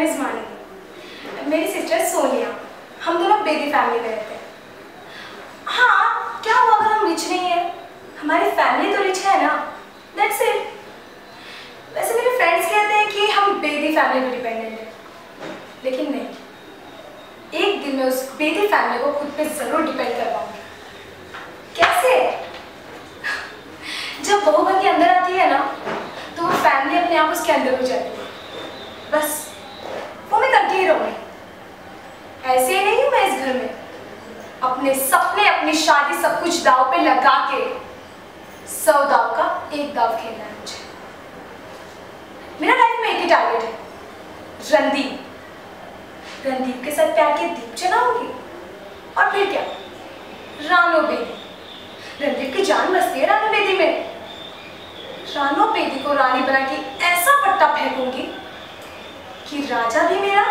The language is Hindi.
नेम इज़ मानी मेरी सिस्टर सोनिया, हम दोनों बेबी फैमिली में रहते हैं। हाँ क्या हुआ अगर हम रिच नहीं है? हमारी फैमिली तो रिच है ना? दैट्स इट वैसे मेरे फ्रेंड्स कहते हैं कि हम बेबी फैमिली पे डिपेंडेंट हैं। लेकिन नहीं। एक दिन मैं उस बेबी फैमिली को खुद पे ज़रूर डिपेंड करवाऊँगी। कैसे? जब बहू बन के अंदर आती है ना तो वो फैमिली अपने आप उसके अंदर हो जाती है। बस। रहूँगी ऐसे ही नहीं हूँ मैं इस घर में। अपने सपने, अपनी शादी सब कुछ दाव पे लगा के सौ दाव का एक दाव खेलना है मुझे। मेरा लाइफ में एक ही टारगेट है। रणदीप। रणदीप के साथ प्यार के दीप जलाऊँगी? और फिर क्या? रानो बेदी रणदीप की जान बसती है रानो बेदी में। रानो बेदी को रानी बना के ऐसा पट्टा फेंकूँगी कि राजा भी मेरा